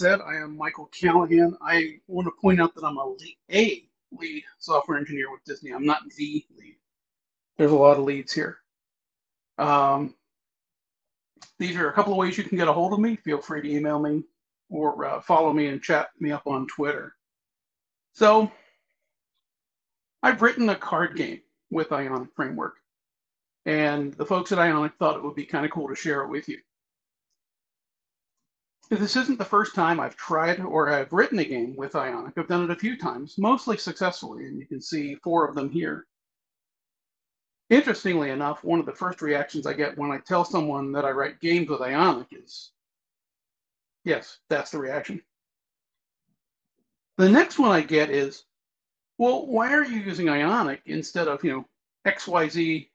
said, I am Michael Callaghan. I want to point out that I'm a lead, a lead software engineer with Disney. I'm not the lead. There's a lot of leads here. Um, these are a couple of ways you can get a hold of me. Feel free to email me or uh, follow me and chat me up on Twitter. So, I've written a card game with Ionic Framework, and the folks at Ionic thought it would be kind of cool to share it with you. This isn't the first time I've tried or I've written a game with Ionic. I've done it a few times, mostly successfully, and you can see four of them here. Interestingly enough, one of the first reactions I get when I tell someone that I write games with Ionic is, yes, that's the reaction. The next one I get is, well, why are you using Ionic instead of, you know, XYZ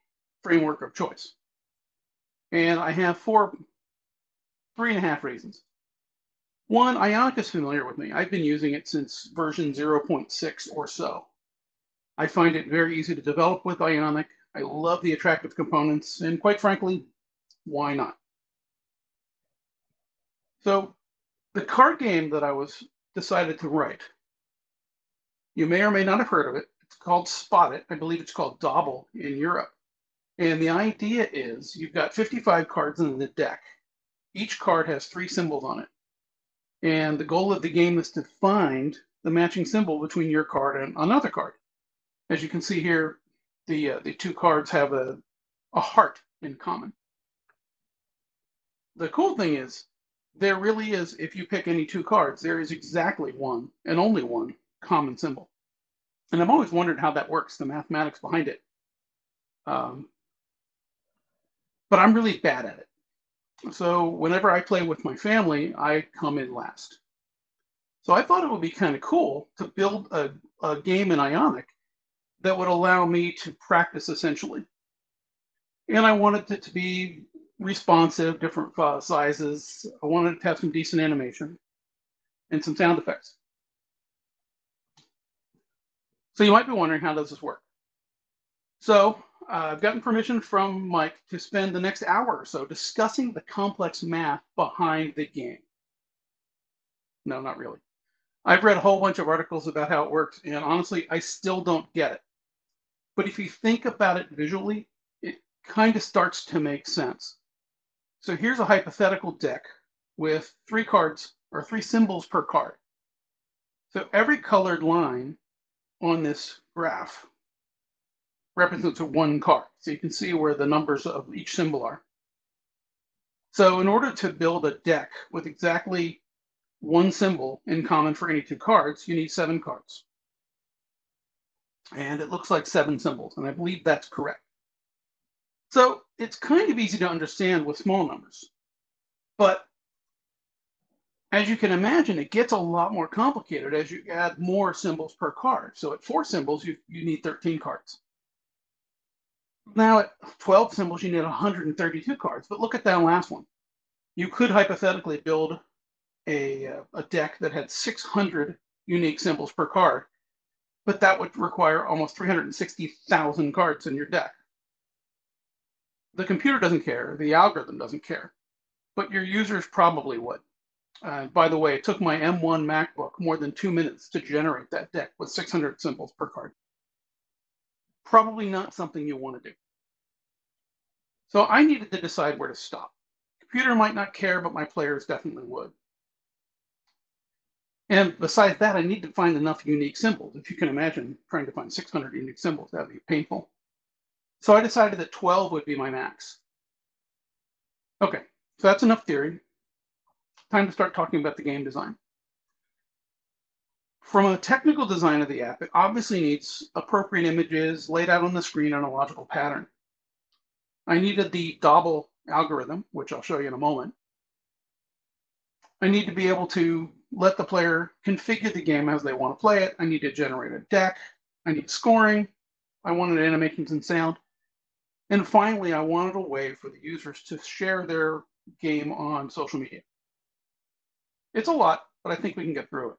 framework of choice? And I have four, three and a half reasons. One, Ionic is familiar with me. I've been using it since version 0.6 or so. I find it very easy to develop with Ionic. I love the attractive components, and quite frankly, why not? So the card game that I was decided to write, you may or may not have heard of it. It's called Spot It. I believe it's called Dobble in Europe. And the idea is you've got 55 cards in the deck. Each card has three symbols on it. And the goal of the game is to find the matching symbol between your card and another card. As you can see here, the, uh, the two cards have a, a heart in common. The cool thing is, there really is, if you pick any two cards, there is exactly one and only one common symbol. And I've always wondered how that works, the mathematics behind it. Um, but I'm really bad at it. So whenever I play with my family, I come in last. So I thought it would be kind of cool to build a, a game in Ionic that would allow me to practice essentially. And I wanted it to be responsive, different uh, sizes. I wanted to have some decent animation and some sound effects. So you might be wondering, how does this work? So uh, I've gotten permission from Mike to spend the next hour or so discussing the complex math behind the game. No, not really. I've read a whole bunch of articles about how it works, and honestly, I still don't get it. But if you think about it visually, it kind of starts to make sense. So here's a hypothetical deck with three cards or three symbols per card. So every colored line on this graph represents one card. So you can see where the numbers of each symbol are. So in order to build a deck with exactly one symbol in common for any two cards, you need seven cards. And it looks like seven symbols, and I believe that's correct. So it's kind of easy to understand with small numbers. But as you can imagine, it gets a lot more complicated as you add more symbols per card. So at four symbols, you, you need 13 cards. Now at 12 symbols, you need 132 cards, but look at that last one. You could hypothetically build a, uh, a deck that had 600 unique symbols per card, but that would require almost 360,000 cards in your deck. The computer doesn't care, the algorithm doesn't care, but your users probably would. Uh, by the way, it took my M1 MacBook more than two minutes to generate that deck with 600 symbols per card probably not something you want to do. So I needed to decide where to stop. Computer might not care, but my players definitely would. And besides that, I need to find enough unique symbols. If you can imagine trying to find 600 unique symbols, that'd be painful. So I decided that 12 would be my max. Okay, so that's enough theory. Time to start talking about the game design. From a technical design of the app, it obviously needs appropriate images laid out on the screen in a logical pattern. I needed the Dobble algorithm, which I'll show you in a moment. I need to be able to let the player configure the game as they want to play it. I need to generate a deck. I need scoring. I wanted animations and sound. And finally, I wanted a way for the users to share their game on social media. It's a lot, but I think we can get through it.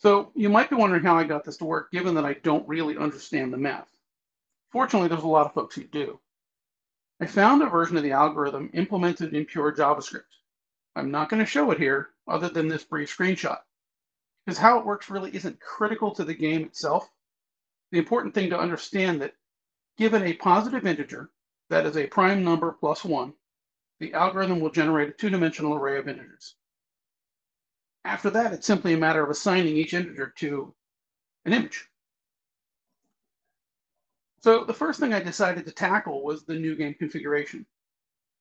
So you might be wondering how I got this to work, given that I don't really understand the math. Fortunately, there's a lot of folks who do. I found a version of the algorithm implemented in pure JavaScript. I'm not going to show it here other than this brief screenshot because how it works really isn't critical to the game itself. The important thing to understand that given a positive integer that is a prime number plus one, the algorithm will generate a two-dimensional array of integers. After that, it's simply a matter of assigning each integer to an image. So the first thing I decided to tackle was the new game configuration.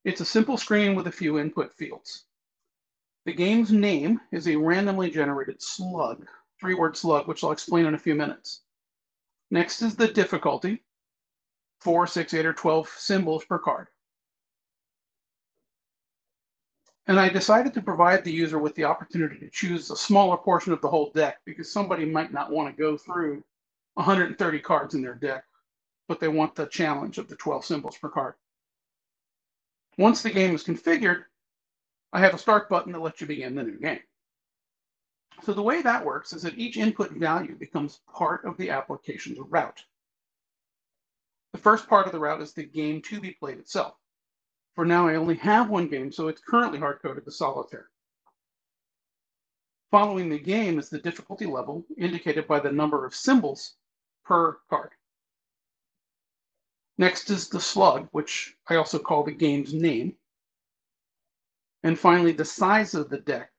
It's a simple screen with a few input fields. The game's name is a randomly generated slug, three-word slug, which I'll explain in a few minutes. Next is the difficulty, four, six, eight, or 12 symbols per card. And I decided to provide the user with the opportunity to choose a smaller portion of the whole deck because somebody might not want to go through 130 cards in their deck, but they want the challenge of the 12 symbols per card. Once the game is configured, I have a start button that lets you begin the new game. So the way that works is that each input value becomes part of the application's route. The first part of the route is the game to be played itself. For now, I only have one game, so it's currently hard-coded to solitaire. Following the game is the difficulty level indicated by the number of symbols per card. Next is the slug, which I also call the game's name. And finally, the size of the deck,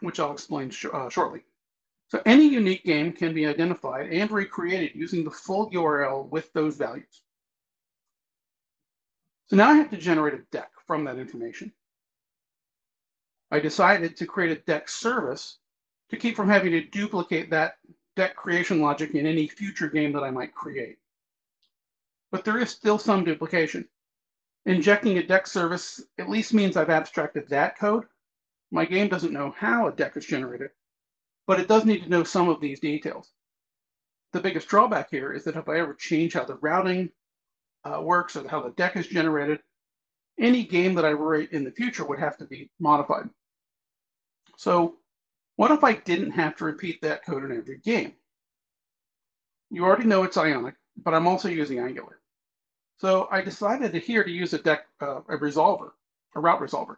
which I'll explain sh uh, shortly. So any unique game can be identified and recreated using the full URL with those values. So now I have to generate a deck from that information. I decided to create a deck service to keep from having to duplicate that deck creation logic in any future game that I might create. But there is still some duplication. Injecting a deck service at least means I've abstracted that code. My game doesn't know how a deck is generated, but it does need to know some of these details. The biggest drawback here is that if I ever change how the routing uh, works or how the deck is generated, any game that I write in the future would have to be modified. So what if I didn't have to repeat that code in every game? You already know it's Ionic, but I'm also using Angular. So I decided to here to use a deck, uh, a resolver, a route resolver.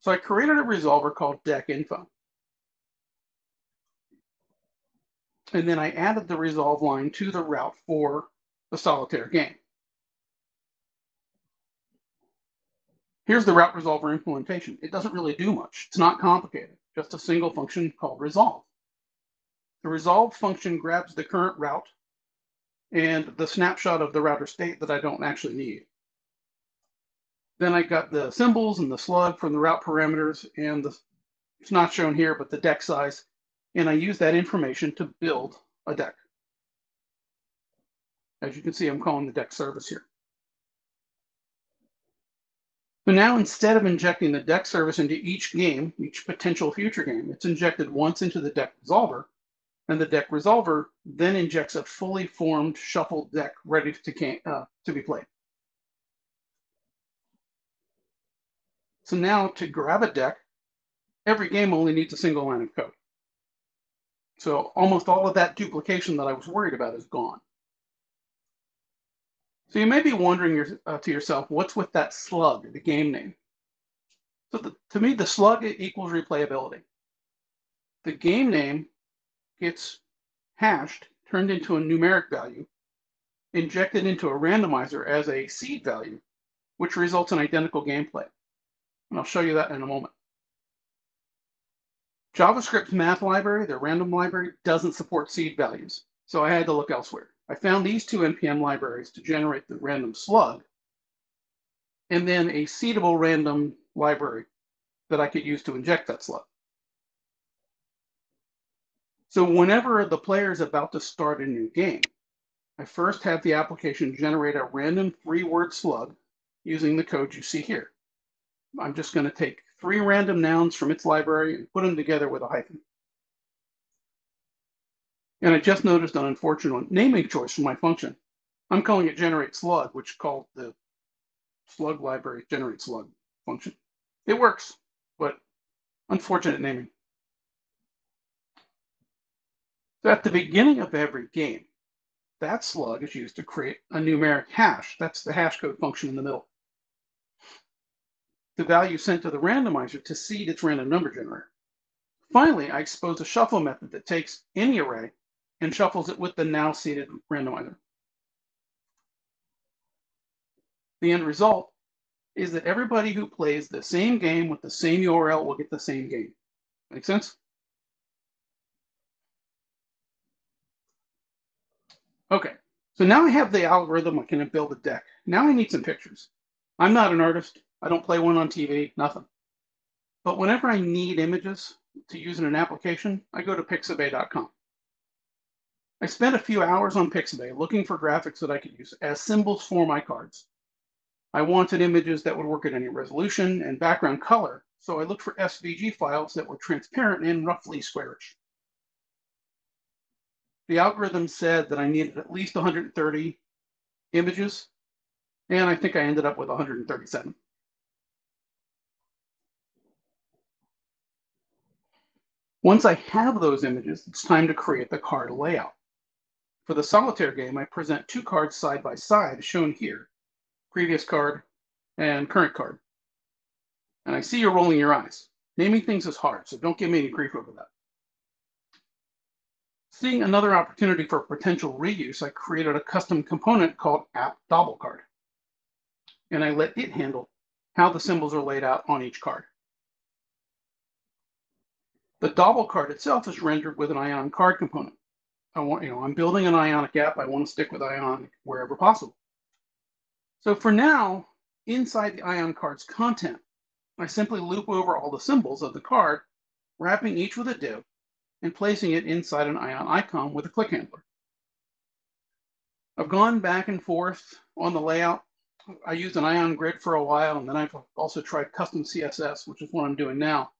So I created a resolver called deck info. And then I added the resolve line to the route for the solitaire game. Here's the route resolver implementation. It doesn't really do much. It's not complicated, just a single function called resolve. The resolve function grabs the current route and the snapshot of the router state that I don't actually need. Then I got the symbols and the slug from the route parameters and the, it's not shown here, but the deck size. And I use that information to build a deck. As you can see, I'm calling the deck service here. So now instead of injecting the deck service into each game, each potential future game, it's injected once into the deck resolver, and the deck resolver then injects a fully formed shuffled deck ready to, uh, to be played. So now to grab a deck, every game only needs a single line of code. So almost all of that duplication that I was worried about is gone. So you may be wondering your, uh, to yourself, what's with that slug, the game name? So the, to me, the slug equals replayability. The game name gets hashed, turned into a numeric value, injected into a randomizer as a seed value, which results in identical gameplay. And I'll show you that in a moment. JavaScript's math library, the random library, doesn't support seed values, so I had to look elsewhere. I found these two NPM libraries to generate the random slug, and then a seedable random library that I could use to inject that slug. So whenever the player is about to start a new game, I first have the application generate a random three-word slug using the code you see here. I'm just going to take three random nouns from its library and put them together with a hyphen. And I just noticed an unfortunate naming choice for my function. I'm calling it generate slug, which called the slug library generate slug function. It works, but unfortunate naming. So at the beginning of every game, that slug is used to create a numeric hash. That's the hash code function in the middle. the value sent to the randomizer to seed its random number generator. Finally, I expose a shuffle method that takes any array and shuffles it with the now seeded randomizer. The end result is that everybody who plays the same game with the same URL will get the same game. Make sense? Okay, so now I have the algorithm, I can build a deck. Now I need some pictures. I'm not an artist. I don't play one on TV, nothing. But whenever I need images to use in an application, I go to pixabay.com. I spent a few hours on Pixabay looking for graphics that I could use as symbols for my cards. I wanted images that would work at any resolution and background color, so I looked for SVG files that were transparent and roughly squarish. The algorithm said that I needed at least 130 images, and I think I ended up with 137. Once I have those images, it's time to create the card layout. For the solitaire game, I present two cards side by side, shown here, previous card and current card. And I see you're rolling your eyes. Naming things is hard, so don't give me any grief over that. Seeing another opportunity for potential reuse, I created a custom component called app dobble card. And I let it handle how the symbols are laid out on each card. The dobble card itself is rendered with an ion card component. I want, you know, I'm building an ionic app. I want to stick with ionic wherever possible. So for now, inside the ion card's content, I simply loop over all the symbols of the card, wrapping each with a div and placing it inside an ion icon with a click handler. I've gone back and forth on the layout. I used an ion grid for a while, and then I've also tried custom CSS, which is what I'm doing now.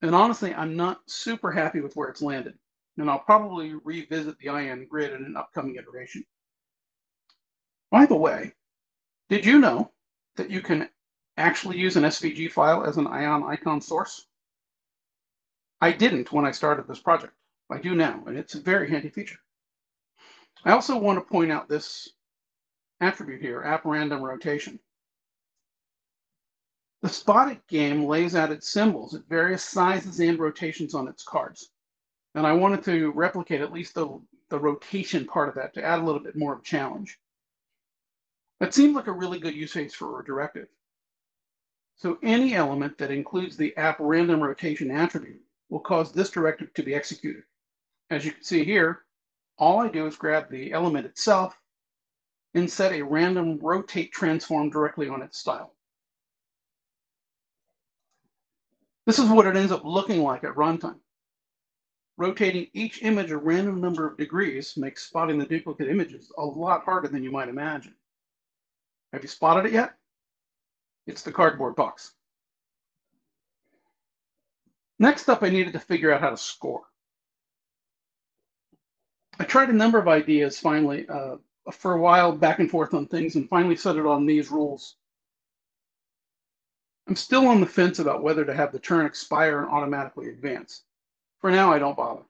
And honestly, I'm not super happy with where it's landed. And I'll probably revisit the ion grid in an upcoming iteration. By the way, did you know that you can actually use an SVG file as an ion icon source? I didn't when I started this project. I do now, and it's a very handy feature. I also want to point out this attribute here, app random rotation. The Spot It game lays out its symbols at various sizes and rotations on its cards. And I wanted to replicate at least the, the rotation part of that to add a little bit more of challenge. That seemed like a really good use case for a directive. So any element that includes the app random rotation attribute will cause this directive to be executed. As you can see here, all I do is grab the element itself and set a random rotate transform directly on its style. This is what it ends up looking like at runtime. Rotating each image a random number of degrees makes spotting the duplicate images a lot harder than you might imagine. Have you spotted it yet? It's the cardboard box. Next up, I needed to figure out how to score. I tried a number of ideas finally, uh, for a while, back and forth on things, and finally settled on these rules. I'm still on the fence about whether to have the turn expire and automatically advance. For now, I don't bother.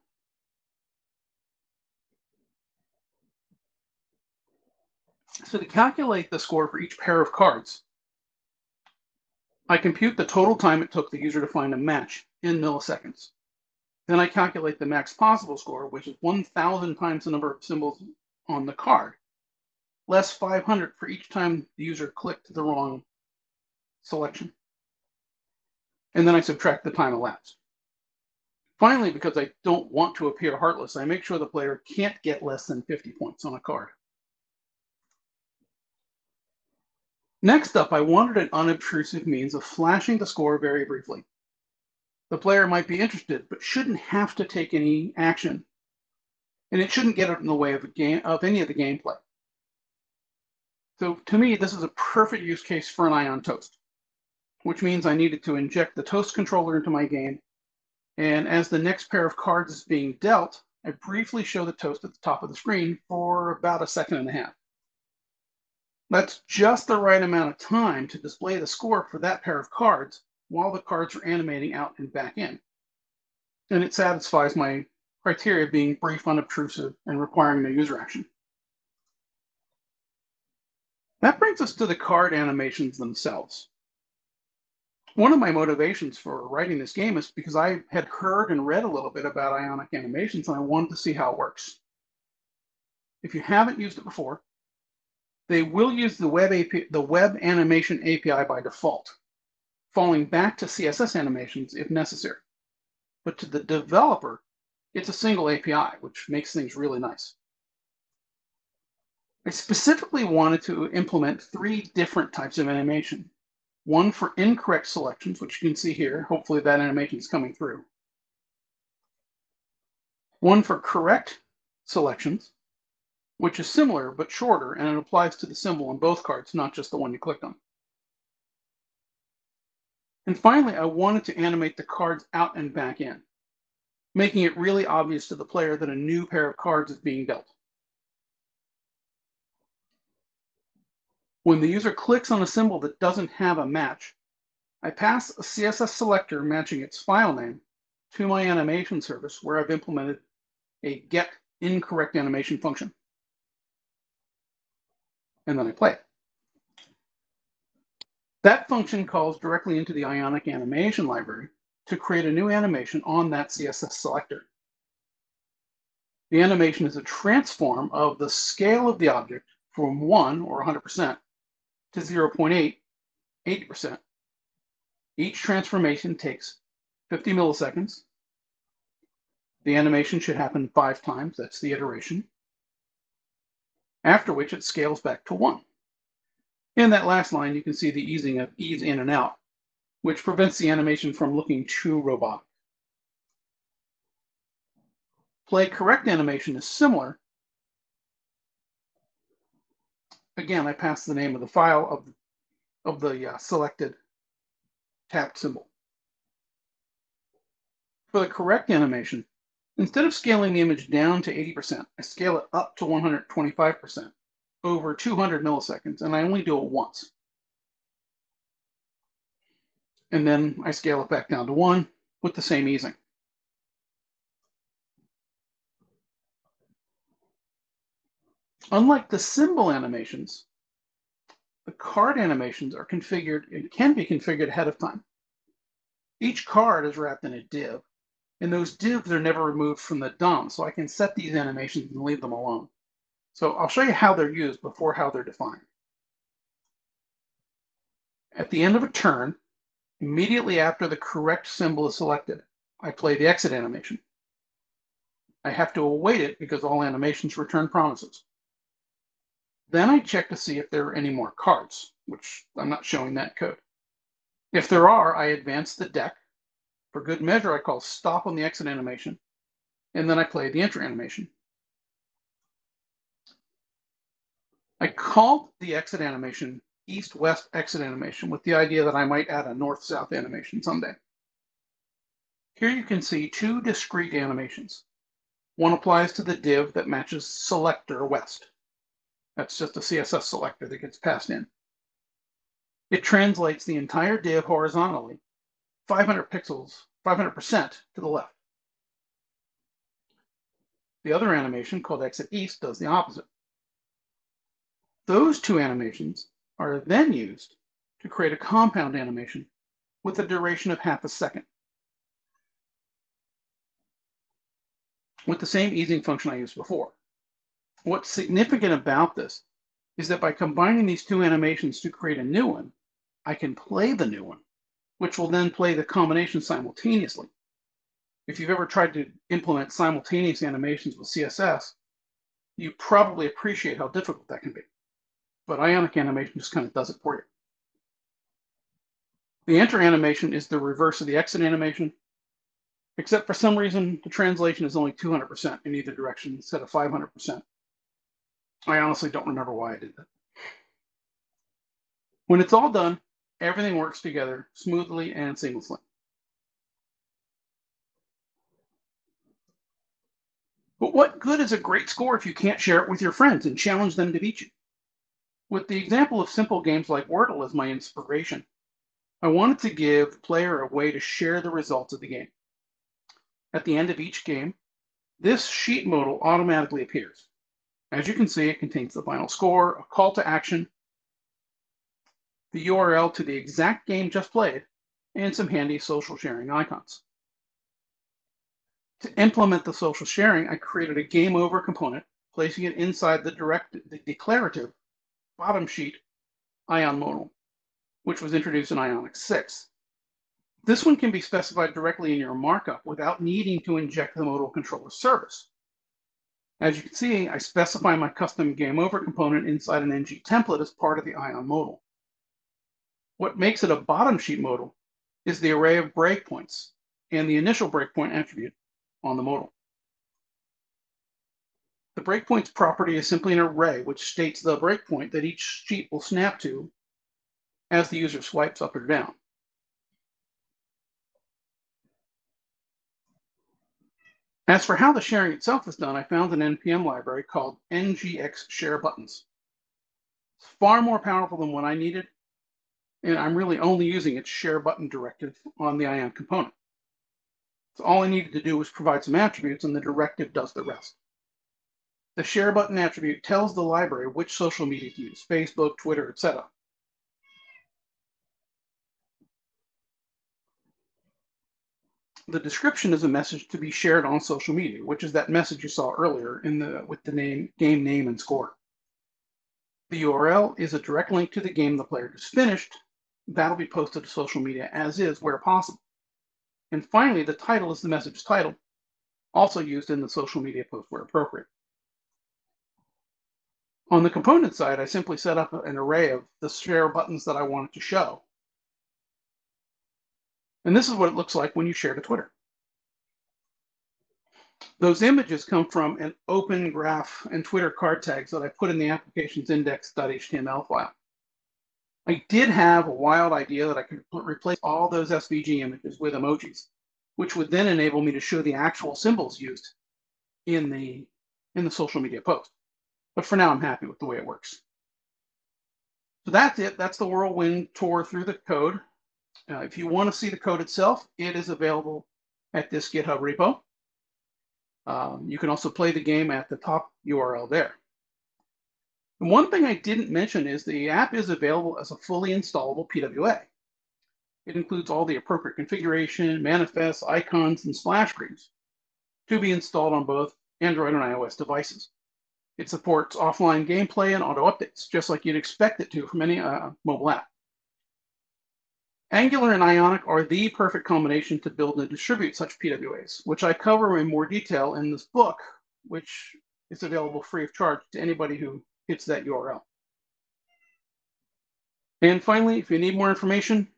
So to calculate the score for each pair of cards, I compute the total time it took the user to find a match in milliseconds. Then I calculate the max possible score, which is 1,000 times the number of symbols on the card, less 500 for each time the user clicked the wrong selection. And then I subtract the time elapsed. Finally, because I don't want to appear heartless, I make sure the player can't get less than 50 points on a card. Next up, I wanted an unobtrusive means of flashing the score very briefly. The player might be interested, but shouldn't have to take any action. And it shouldn't get in the way of, game, of any of the gameplay. So to me, this is a perfect use case for an ion toast, which means I needed to inject the toast controller into my game. And as the next pair of cards is being dealt, I briefly show the toast at the top of the screen for about a second and a half. That's just the right amount of time to display the score for that pair of cards while the cards are animating out and back in. And it satisfies my criteria of being brief, unobtrusive, and requiring no user action. That brings us to the card animations themselves. One of my motivations for writing this game is because I had heard and read a little bit about ionic animations and I wanted to see how it works. If you haven't used it before, they will use the web API, the web animation API by default, falling back to CSS animations if necessary. But to the developer, it's a single API, which makes things really nice. I specifically wanted to implement three different types of animation. One for incorrect selections, which you can see here. Hopefully that animation is coming through. One for correct selections, which is similar but shorter, and it applies to the symbol on both cards, not just the one you clicked on. And finally, I wanted to animate the cards out and back in, making it really obvious to the player that a new pair of cards is being dealt. When the user clicks on a symbol that doesn't have a match, I pass a CSS selector matching its file name to my animation service where I've implemented a get incorrect animation function. And then I play it. That function calls directly into the Ionic animation library to create a new animation on that CSS selector. The animation is a transform of the scale of the object from 1 or 100% to 0.8, 80%. Each transformation takes 50 milliseconds. The animation should happen five times, that's the iteration, after which it scales back to one. In that last line, you can see the easing of ease in and out, which prevents the animation from looking too robotic. Play correct animation is similar, again, I pass the name of the file of, of the uh, selected tapped symbol. For the correct animation, instead of scaling the image down to 80%, I scale it up to 125% over 200 milliseconds, and I only do it once. And then I scale it back down to one with the same easing. Unlike the symbol animations, the card animations are configured, it can be configured ahead of time. Each card is wrapped in a div, and those divs are never removed from the DOM, so I can set these animations and leave them alone. So I'll show you how they're used before how they're defined. At the end of a turn, immediately after the correct symbol is selected, I play the exit animation. I have to await it because all animations return promises. Then I check to see if there are any more cards, which I'm not showing that code. If there are, I advance the deck. For good measure, I call stop on the exit animation, and then I play the enter animation. I called the exit animation east-west exit animation with the idea that I might add a north-south animation someday. Here you can see two discrete animations. One applies to the div that matches selector west. That's just a CSS selector that gets passed in. It translates the entire div horizontally, 500 pixels, 500% to the left. The other animation, called exit east, does the opposite. Those two animations are then used to create a compound animation with a duration of half a second. With the same easing function I used before. What's significant about this is that by combining these two animations to create a new one, I can play the new one, which will then play the combination simultaneously. If you've ever tried to implement simultaneous animations with CSS, you probably appreciate how difficult that can be. But Ionic animation just kind of does it for you. The enter animation is the reverse of the exit animation, except for some reason, the translation is only 200% in either direction instead of 500%. I honestly don't remember why I did that. When it's all done, everything works together smoothly and seamlessly. But what good is a great score if you can't share it with your friends and challenge them to beat you? With the example of simple games like Wordle as my inspiration, I wanted to give the player a way to share the results of the game. At the end of each game, this sheet modal automatically appears. As you can see, it contains the final score, a call to action, the URL to the exact game just played, and some handy social sharing icons. To implement the social sharing, I created a game over component, placing it inside the direct the declarative bottom sheet ion modal, which was introduced in Ionic 6. This one can be specified directly in your markup without needing to inject the modal controller service. As you can see, I specify my custom game over component inside an ng template as part of the ion modal. What makes it a bottom sheet modal is the array of breakpoints and the initial breakpoint attribute on the modal. The breakpoints property is simply an array which states the breakpoint that each sheet will snap to as the user swipes up or down. As for how the sharing itself is done, I found an NPM library called ngx share buttons. It's far more powerful than what I needed, and I'm really only using its share button directive on the ION component. So all I needed to do was provide some attributes and the directive does the rest. The share button attribute tells the library which social media to use, Facebook, Twitter, etc. the description is a message to be shared on social media, which is that message you saw earlier in the with the name game name and score. The URL is a direct link to the game the player just finished. That'll be posted to social media as is where possible. And finally, the title is the message title, also used in the social media post where appropriate. On the component side, I simply set up an array of the share buttons that I wanted to show. And this is what it looks like when you share to Twitter. Those images come from an open graph and Twitter card tags that I put in the applications index.html file. I did have a wild idea that I could replace all those SVG images with emojis, which would then enable me to show the actual symbols used in the in the social media post. But for now, I'm happy with the way it works. So that's it. That's the whirlwind tour through the code. Uh, if you want to see the code itself, it is available at this GitHub repo. Um, you can also play the game at the top URL there. And one thing I didn't mention is the app is available as a fully installable PWA. It includes all the appropriate configuration, manifests, icons, and splash screens to be installed on both Android and iOS devices. It supports offline gameplay and auto updates, just like you'd expect it to from any uh, mobile app. Angular and Ionic are the perfect combination to build and distribute such PWAs, which I cover in more detail in this book, which is available free of charge to anybody who hits that URL. And finally, if you need more information,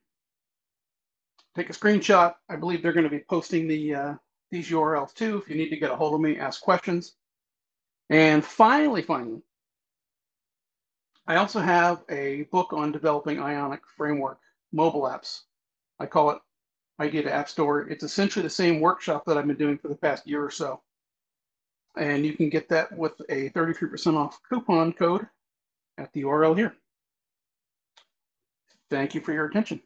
take a screenshot. I believe they're going to be posting the uh, these URLs too. If you need to get a hold of me, ask questions. And finally, finally, I also have a book on developing Ionic framework mobile apps. I call it Idea to App Store. It's essentially the same workshop that I've been doing for the past year or so. And you can get that with a 33% off coupon code at the URL here. Thank you for your attention.